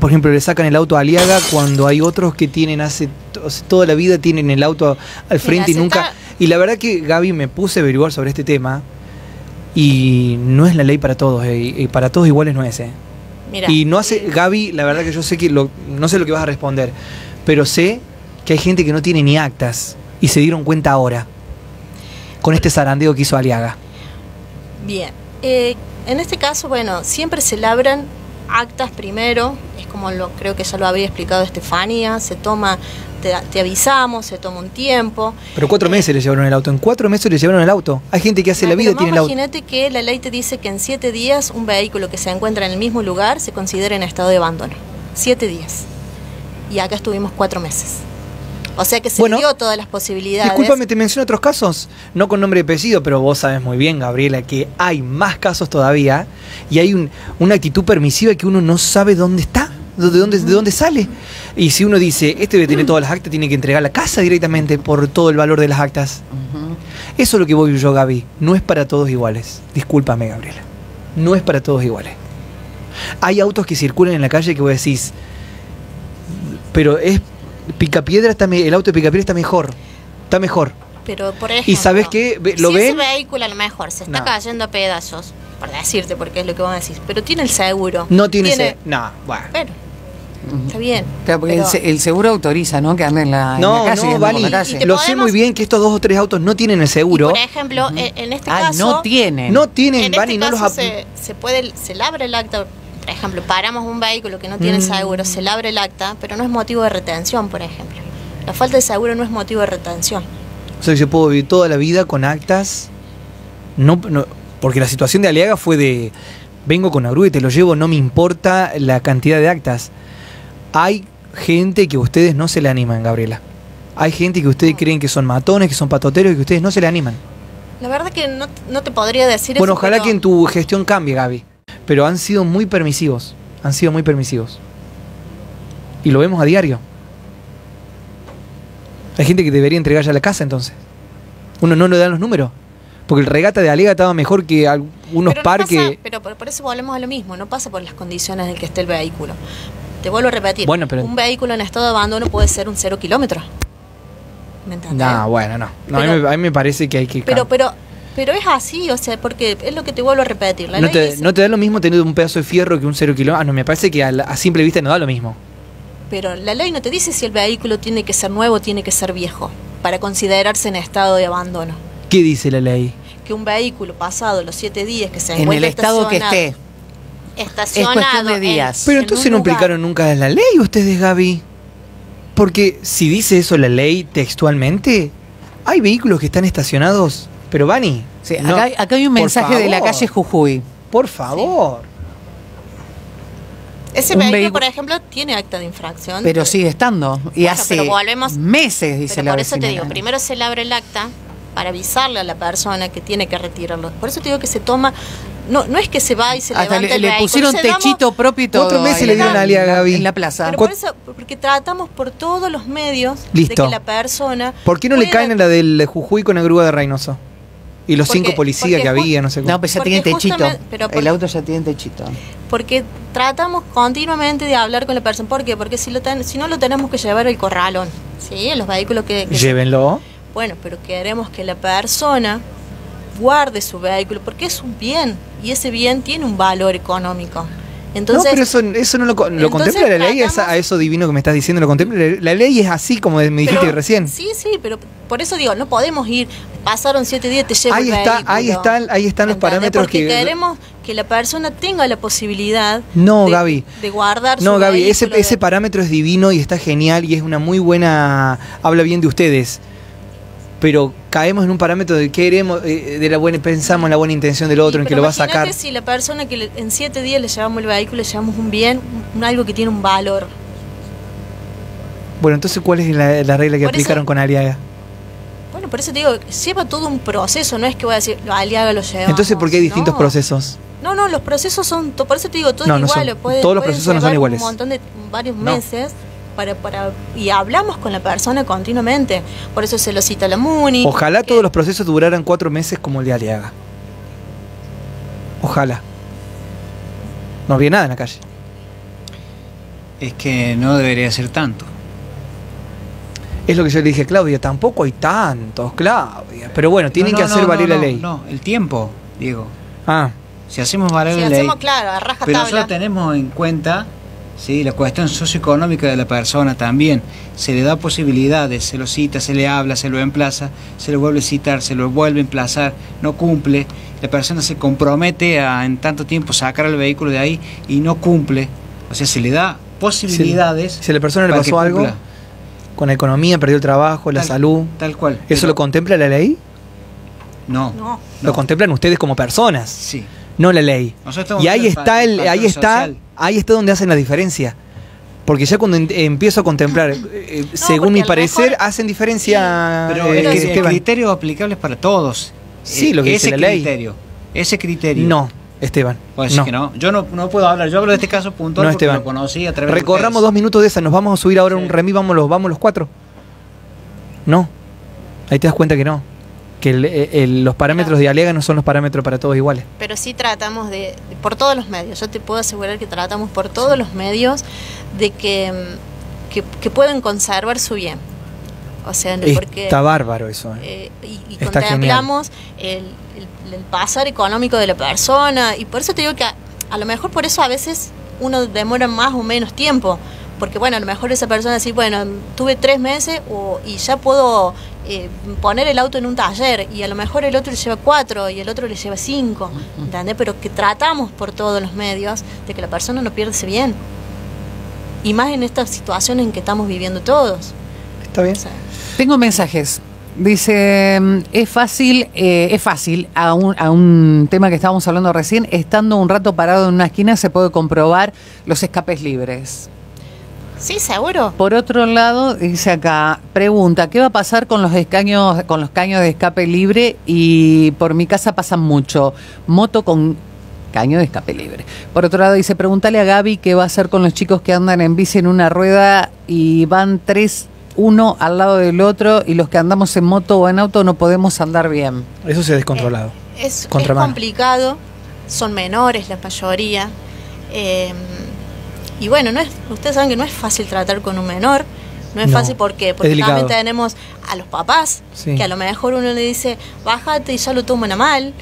por ejemplo, le sacan el auto a Aliaga cuando hay otros que tienen hace toda la vida tienen el auto al frente y nunca. está- Y la verdad que Gaby me puse a averiguar sobre este tema y no es la ley para todos, eh, y, para todos iguales no es, eh. Mira, Y no hace, Gaby, la verdad que yo sé que lo, no sé lo que vas a responder, pero sé que hay gente que no tiene ni actas y se dieron cuenta ahora con este zarandeo que hizo Aliaga. Bien. Eh, en este caso, bueno, siempre se labran actas primero, es como lo creo que ya lo habría explicado Estefanía, se toma, te, te avisamos, se toma un tiempo. Pero cuatro meses le llevaron el auto, en cuatro meses le llevaron el auto. Hay gente que hace No, la vida y tiene el auto. Imagínate que la ley te dice que en siete días un vehículo que se encuentra en el mismo lugar se considera en estado de abandono. Siete días. Y acá estuvimos cuatro meses. O sea que se Bueno, dio todas las posibilidades. Discúlpame, te menciono otros casos, no con nombre y apellido, pero vos sabes muy bien, Gabriela, que hay más casos todavía y hay un- una actitud permisiva que uno no sabe dónde está, de dónde, de dónde sale. Y si uno dice, este debe tener todas las actas, tiene que entregar la casa directamente por todo el valor de las actas. Eso es lo que voy yo, Gaby. No es para todos iguales. Discúlpame, Gabriela. No es para todos iguales. Hay autos que circulan en la calle que vos decís, pero es Picapiedra está me- el auto de Picapiedra está mejor. Está mejor. Pero por ejemplo, ¿Y sabes qué? ¿Lo si ven? ese vehículo a lo mejor se está No. cayendo a pedazos, por decirte, porque es lo que van a decir, pero tiene el seguro. No tiene, ese. No, bueno. Bueno, está bien. Claro, porque pero- el, se- el seguro autoriza, ¿no? Que ande en la, en No, la calle. no, Vani, la calle. Y te lo sé podemos- muy bien que estos dos o tres autos no tienen el y seguro. por ejemplo, en, en este Ah, caso. no tienen. No tienen, En Vani, este no los caso se, se puede, se labra el acta. Por ejemplo, paramos un vehículo que no tiene Mm. seguro, se labra el acta, pero no es motivo de retención, por ejemplo. La falta de seguro no es motivo de retención. O sea, yo puedo vivir toda la vida con actas. No, no- porque la situación de Aliaga fue de vengo con la grúa y te lo llevo, no me importa la cantidad de actas. Hay gente que ustedes no se le animan, Gabriela. Hay gente que ustedes creen que son matones, que son patoteros y que ustedes no se le animan. La verdad que no, no te podría decir Bueno, eso. ojalá pero- que en tu gestión cambie, Gaby. Pero han sido muy permisivos. Han sido muy permisivos. Y lo vemos a diario. Hay gente que debería entregar ya la casa entonces. Uno no le dan los números. Porque el regata de Alega estaba mejor que algunos Pero no parques. pasa- pero por, por eso volvemos a lo mismo, no pasa por las condiciones en que esté el vehículo. Te vuelvo a repetir, Bueno, pero- un vehículo en estado de abandono puede ser un cero kilómetro. ¿Me entendés? No, bueno, no. No, a, mí me, a mí me parece que hay que. pero, pero, pero es así, o sea, porque es lo que te vuelvo a repetir. La no, ley te, dice- no te da lo mismo tener un pedazo de fierro que un cero kilómetro. Ah, no, me parece que a, la- a simple vista no da lo mismo. Pero la ley no te dice si el vehículo tiene que ser nuevo o tiene que ser viejo para considerarse en estado de abandono. ¿Qué dice la ley? Que un vehículo pasado los siete días que se En el encuentra estado que estacionado- esté. estacionado Es cuestión de en- días. Pero en entonces un no aplicaron nunca la ley ustedes, Gaby. Porque si dice eso la ley textualmente, hay vehículos que están estacionados. Pero, Vani, Sí, no, acá, hay- acá hay un mensaje de la calle Jujuy. Por favor. Ese vehículo, por ejemplo, tiene acta de infracción. Pero sigue estando. Y Bueno, hace pero volvemos- meses, dice Pero la por eso te digo, primero se le abre el acta para avisarle a la persona que tiene que retirarlo. Por eso te digo que se toma, no, no es que se va y se Hasta levanta le, el le pusieron se damos- techito propio y todo. Cuatro meses le dieron a a Gaby. En la plaza. Pero por eso, porque tratamos por todos los medios Listo. de que la persona. ¿Por qué no le caen a la del Jujuy con la grúa de Reynoso? Y los Porque- cinco policías que había, no sé cómo. No, pues ya Porque tiene techito. justamente- pero por- El auto ya tiene techito. Porque tratamos continuamente de hablar con la persona. ¿Por qué? Porque si, lo ten- si no lo tenemos que llevar al corralón, ¿sí? En los vehículos que. que- Llévenlo. Bueno, pero queremos que la persona guarde su vehículo porque es un bien y ese bien tiene un valor económico. Entonces, no, pero eso, eso no lo, lo contempla la ley, tratamos- a eso divino que me estás diciendo, lo contempla. La, ley es así como me dijiste pero- recién. Sí, sí, pero por eso digo, no podemos ir, pasaron siete días, te llevo Ahí el está, vehículo. ahí están, ahí están los ¿Entendés? parámetros Porque que. queremos que la persona tenga la posibilidad No, de, Gaby. de guardar No, su Gaby, ese, vehículo, ese de- parámetro es divino y está genial y es una muy buena. Habla bien de ustedes. Pero caemos en un parámetro de queremos, eh, de la buena, pensamos en la buena intención del otro, Sí, en que lo va a sacar. si la persona que le- en siete días le llevamos el vehículo, le llevamos un bien, un, algo que tiene un valor. Bueno, entonces, ¿cuál es la, la regla que Por eso- aplicaron con Aliaga? Bueno, por eso te digo, lleva todo un proceso, no es que voy a decir, Aliaga lo lleva. Entonces, ¿por qué hay distintos procesos? No, no, los procesos son, por eso te digo, todo No, es no son- igual. puede- todos los procesos no son iguales. Un montón de, varios meses. Para, para, y hablamos con la persona continuamente. Por eso se lo cita la MUNI. Ojalá que- todos los procesos duraran cuatro meses como el de Aliaga. Ojalá. No había nada en la calle. Es que no debería ser tanto. Es lo que yo le dije a Claudia, tampoco hay tantos, Claudia. Pero bueno, tienen No, que hacer no, valer no, la ley. No, el tiempo, Diego. Ah, Si hacemos valer Si la ley. hacemos, claro, a raja Pero tabla. nosotros tenemos en cuenta sí, la cuestión socioeconómica de la persona también. Se le da posibilidades, se lo cita, se le habla, se lo emplaza, se lo vuelve a citar, se lo vuelve a emplazar, no cumple. La persona se compromete a en tanto tiempo sacar el vehículo de ahí y no cumple. O sea, se le da posibilidades. si a la persona le pasó algo, con la economía, perdió el trabajo, la Tal- salud. Tal cual. ¿Eso Pero lo contempla la ley? No. No. Lo contemplan ustedes como personas, Sí. no la ley. Nosotros estamos Y ahí está el, ahí está, social. Ahí está donde hacen la diferencia. Porque ya cuando en- empiezo a contemplar, eh, según porque mi parecer, mejor- hacen diferencia. Pero eh, el, el Esteban. criterio aplicable es para todos. Sí, Eh, lo que ese dice la ley. criterio. Ese criterio. No, Esteban. Decir no. que no. Yo no, no puedo hablar. Yo hablo de este caso puntual No, porque Esteban. lo conocí a través Recorramos dos minutos de esa, nos vamos a subir ahora a un Sí. remis, vamos los, vamos los cuatro. No. Ahí te das cuenta que no. Que el- el- los parámetros de Alega no son los parámetros para todos iguales. pero sí tratamos de, por todos los medios, yo te puedo asegurar que tratamos por todos los medios de que, mm, que, que puedan conservar su bien. O sea, porque Está bárbaro eso. eh. eh, y, y Está contemplamos el, el- el pasar económico de la persona y por eso te digo que a, a lo mejor por eso a veces uno demora más o menos tiempo. Porque bueno, a lo mejor esa persona dice, bueno, tuve tres meses o, y ya puedo eh, poner el auto en un taller y a lo mejor el otro le lleva cuatro y el otro le lleva cinco, ¿entendés? Pero que tratamos por todos los medios de que la persona no pierda ese bien. Y más en estas situaciones en que estamos viviendo todos. ¿Está bien? O sea, Tengo mensajes. Dice, mm, es fácil, eh, es fácil, a un, a un tema que estábamos hablando recién, estando un rato parado en una esquina se puede comprobar los escapes libres. Sí, seguro. Por otro lado, dice acá, pregunta, ¿qué va a pasar con los escaños, con los caños de escape libre? Y por mi casa pasan mucho. Moto con caño de escape libre. Por otro lado, dice, pregúntale a Gaby qué va a hacer con los chicos que andan en bici en una rueda y van tres, uno al lado del otro, y los que andamos en moto o en auto no podemos andar bien. Eso se ha descontrolado. Es, es Contramano. complicado, son menores la mayoría. eh, y bueno, no es, ustedes saben que no es fácil tratar con un menor. No es No, fácil porque, porque también tenemos a los papás, Sí. que a lo mejor uno le dice, bájate y ya lo toman a mal.